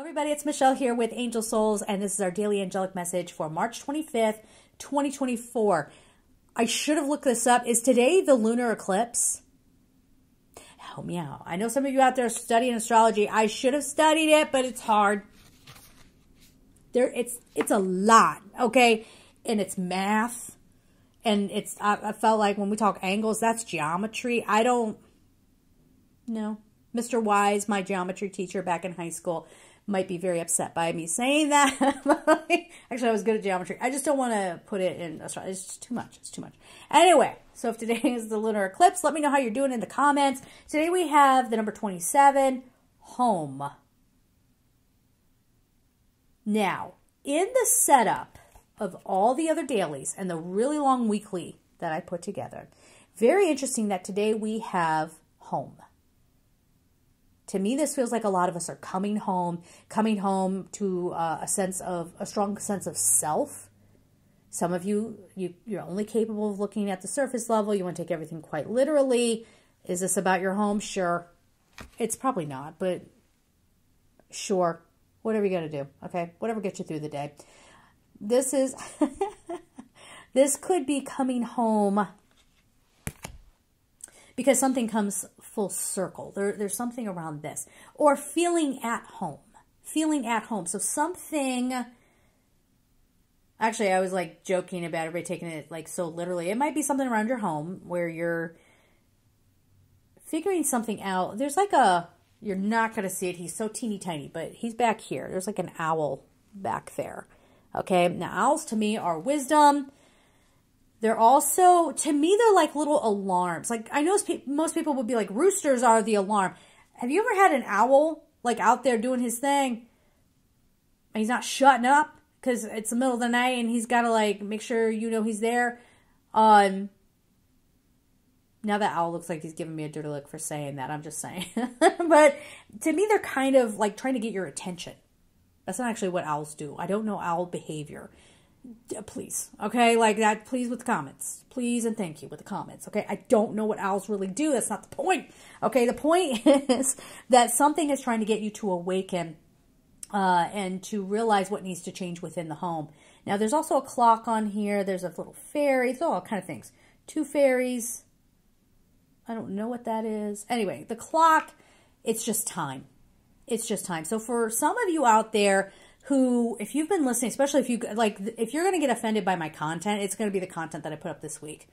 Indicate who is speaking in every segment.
Speaker 1: everybody. It's Michelle here with Angel Souls, and this is our daily angelic message for March 25th, 2024. I should have looked this up. Is today the lunar eclipse? Help me out. I know some of you out there studying astrology. I should have studied it, but it's hard. There, it's it's a lot, okay, and it's math, and it's. I, I felt like when we talk angles, that's geometry. I don't. No, Mr. Wise, my geometry teacher back in high school, might be very upset by me saying that. Actually, I was good at geometry. I just don't want to put it in astrology. It's too much. It's too much. Anyway, so if today is the lunar eclipse, let me know how you're doing in the comments. Today we have the number 27, home. Now, in the setup of all the other dailies and the really long weekly that I put together, very interesting that today we have home. To me, this feels like a lot of us are coming home, coming home to uh, a sense of a strong sense of self. Some of you, you, you're only capable of looking at the surface level. You want to take everything quite literally. Is this about your home? Sure. It's probably not, but sure. Whatever you got to do. Okay. Whatever gets you through the day. This is, this could be coming home because something comes full circle. There, there's something around this. Or feeling at home. Feeling at home. So something... Actually, I was like joking about everybody taking it like so literally. It might be something around your home where you're figuring something out. There's like a... You're not going to see it. He's so teeny tiny, but he's back here. There's like an owl back there. Okay, now owls to me are wisdom they're also, to me, they're like little alarms. Like, I know most people would be like, roosters are the alarm. Have you ever had an owl, like, out there doing his thing? And he's not shutting up because it's the middle of the night and he's got to, like, make sure you know he's there. Um, now that owl looks like he's giving me a dirty look for saying that. I'm just saying. but to me, they're kind of like trying to get your attention. That's not actually what owls do. I don't know owl behavior please okay? Like that please with the comments. Please and thank you with the comments okay? I don't know what owls really do. That's not the point okay? The point is that something is trying to get you to awaken uh, and to realize what needs to change within the home. Now there's also a clock on here. There's a little fairy. There's all kind of things. Two fairies. I don't know what that is. Anyway the clock it's just time. It's just time. So for some of you out there who, if you've been listening, especially if you like, if you're going to get offended by my content, it's going to be the content that I put up this week,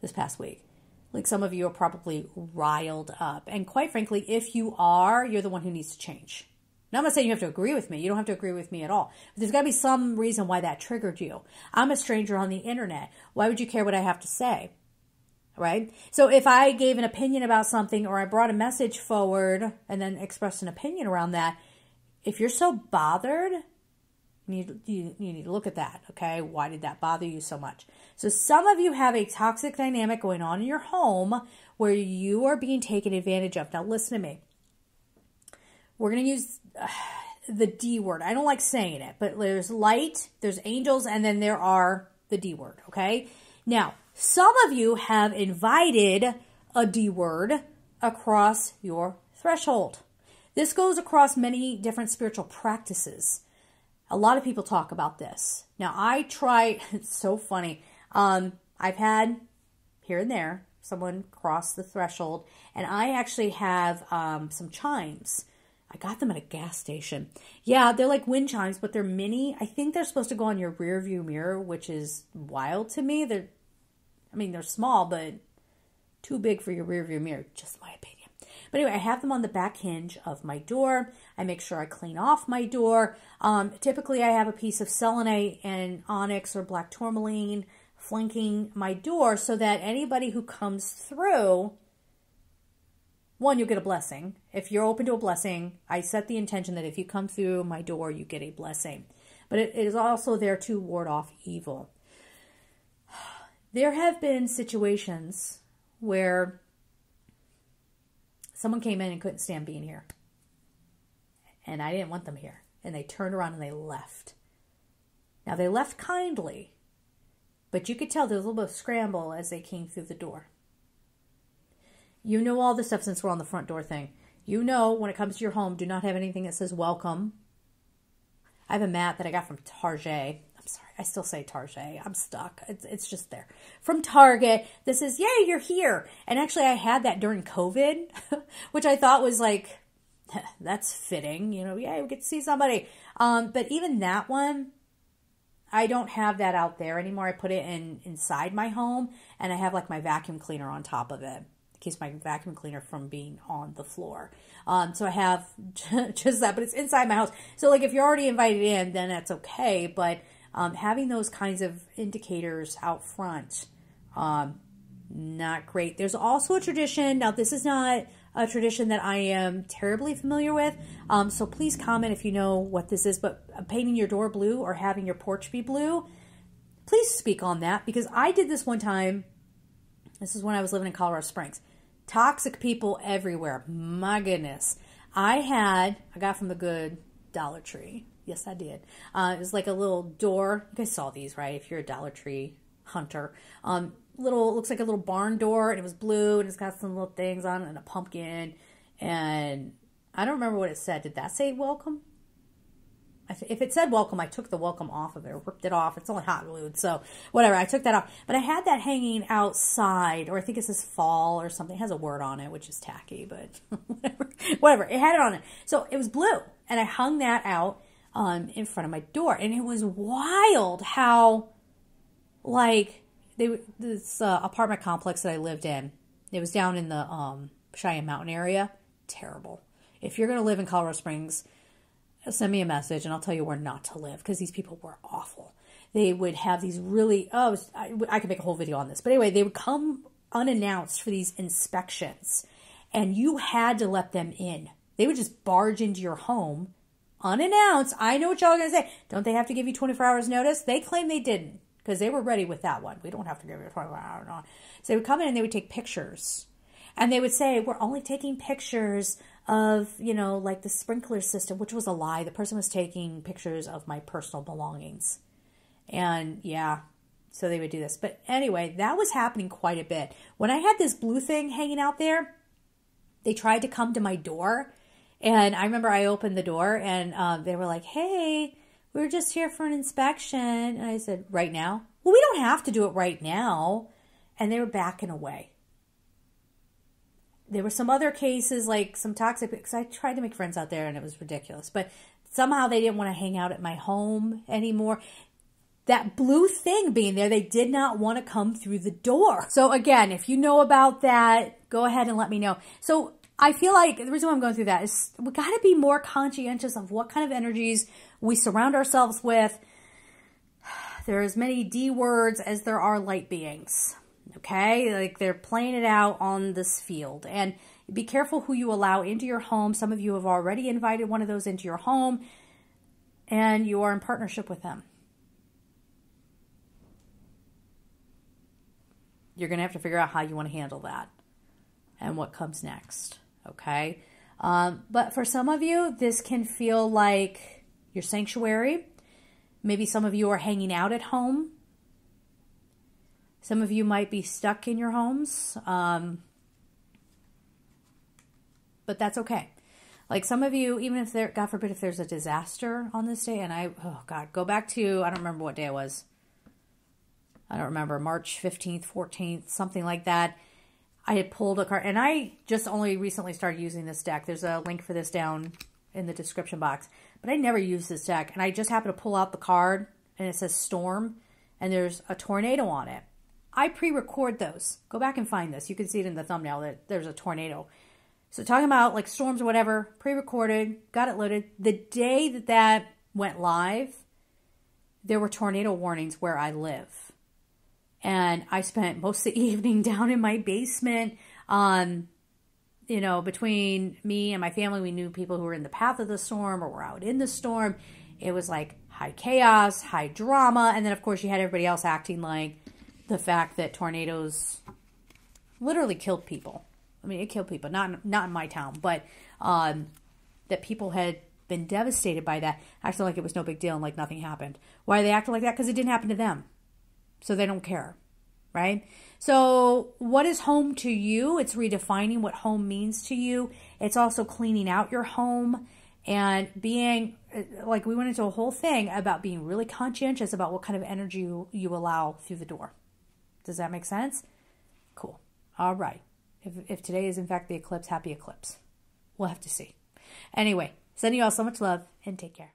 Speaker 1: this past week. Like some of you are probably riled up. And quite frankly, if you are, you're the one who needs to change. Now, I'm not saying you have to agree with me. You don't have to agree with me at all. But there's got to be some reason why that triggered you. I'm a stranger on the internet. Why would you care what I have to say? Right? So if I gave an opinion about something or I brought a message forward and then expressed an opinion around that, if you're so bothered, you need, you, you need to look at that, okay? Why did that bother you so much? So some of you have a toxic dynamic going on in your home where you are being taken advantage of. Now listen to me. We're going to use uh, the D word. I don't like saying it, but there's light, there's angels, and then there are the D word, okay? Now, some of you have invited a D word across your threshold. This goes across many different spiritual practices. A lot of people talk about this. Now, I try, it's so funny. Um, I've had here and there someone cross the threshold, and I actually have um, some chimes. I got them at a gas station. Yeah, they're like wind chimes, but they're mini. I think they're supposed to go on your rear view mirror, which is wild to me. They're, I mean, they're small, but too big for your rear view mirror, just my. But anyway, I have them on the back hinge of my door. I make sure I clean off my door. Um, typically, I have a piece of selenite and onyx or black tourmaline flanking my door so that anybody who comes through, one, you'll get a blessing. If you're open to a blessing, I set the intention that if you come through my door, you get a blessing. But it, it is also there to ward off evil. There have been situations where someone came in and couldn't stand being here. And I didn't want them here. And they turned around and they left. Now, they left kindly, but you could tell there was a little bit of scramble as they came through the door. You know all the stuff since we're on the front door thing. You know when it comes to your home, do not have anything that says welcome I have a mat that I got from Target. I'm sorry, I still say Target. I'm stuck. It's, it's just there. From Target. This is, yay, you're here. And actually, I had that during COVID, which I thought was like, that's fitting. You know, yeah, we get to see somebody. Um, but even that one, I don't have that out there anymore. I put it in inside my home and I have like my vacuum cleaner on top of it case my vacuum cleaner from being on the floor. Um, so I have just that, but it's inside my house. So like if you're already invited in, then that's okay. But um, having those kinds of indicators out front, um, not great. There's also a tradition. Now this is not a tradition that I am terribly familiar with. Um, so please comment if you know what this is. But painting your door blue or having your porch be blue, please speak on that because I did this one time. This is when I was living in Colorado Springs. Toxic people everywhere. My goodness. I had, I got from the good Dollar Tree. Yes, I did. Uh, it was like a little door. You guys saw these, right? If you're a Dollar Tree hunter. Um, little looks like a little barn door and it was blue and it's got some little things on it and a pumpkin and I don't remember what it said. Did that say welcome? if it said welcome, I took the welcome off of it, ripped it off. It's only hot glued, so whatever. I took that off, but I had that hanging outside, or I think it says fall or something. It has a word on it, which is tacky, but whatever. Whatever. It had it on it, so it was blue, and I hung that out um, in front of my door, and it was wild how, like, they this uh, apartment complex that I lived in. It was down in the um, Cheyenne Mountain area. Terrible. If you're going to live in Colorado Springs, send me a message and I'll tell you where not to live because these people were awful. They would have these really, oh, I, I could make a whole video on this. But anyway, they would come unannounced for these inspections and you had to let them in. They would just barge into your home unannounced. I know what y'all are going to say. Don't they have to give you 24 hours notice? They claim they didn't because they were ready with that one. We don't have to give you 24 hours notice. So they would come in and they would take pictures. And they would say, we're only taking pictures of, you know, like the sprinkler system, which was a lie. The person was taking pictures of my personal belongings. And yeah, so they would do this. But anyway, that was happening quite a bit. When I had this blue thing hanging out there, they tried to come to my door. And I remember I opened the door and um, they were like, hey, we are just here for an inspection. And I said, right now? Well, we don't have to do it right now. And they were backing away there were some other cases like some toxic because I tried to make friends out there and it was ridiculous. But somehow they didn't want to hang out at my home anymore. That blue thing being there, they did not want to come through the door. So again, if you know about that, go ahead and let me know. So I feel like the reason why I'm going through that is we got to be more conscientious of what kind of energies we surround ourselves with. There are as many D words as there are light beings. Okay, like they're playing it out on this field. And be careful who you allow into your home. Some of you have already invited one of those into your home, and you are in partnership with them. You're going to have to figure out how you want to handle that and what comes next. Okay. Um, but for some of you, this can feel like your sanctuary. Maybe some of you are hanging out at home some of you might be stuck in your homes, um, but that's okay. Like some of you, even if there, God forbid, if there's a disaster on this day, and I, oh God, go back to, I don't remember what day it was. I don't remember, March 15th, 14th, something like that. I had pulled a card, and I just only recently started using this deck. There's a link for this down in the description box, but I never used this deck, and I just happened to pull out the card, and it says Storm, and there's a tornado on it. I pre-record those. Go back and find this. You can see it in the thumbnail that there's a tornado. So talking about like storms or whatever, pre-recorded, got it loaded. The day that that went live, there were tornado warnings where I live. And I spent most of the evening down in my basement. Um, you know, between me and my family, we knew people who were in the path of the storm or were out in the storm. It was like high chaos, high drama. And then, of course, you had everybody else acting like the fact that tornadoes literally killed people. I mean, it killed people, not not in my town, but um, that people had been devastated by that, acting like it was no big deal and like nothing happened. Why are they acting like that? Because it didn't happen to them, so they don't care, right? So, what is home to you? It's redefining what home means to you. It's also cleaning out your home and being uh, like we went into a whole thing about being really conscientious about what kind of energy you, you allow through the door. Does that make sense? Cool. All right. If, if today is in fact the eclipse, happy eclipse. We'll have to see. Anyway, sending you all so much love and take care.